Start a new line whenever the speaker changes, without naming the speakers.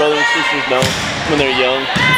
brothers and sisters know when they're young.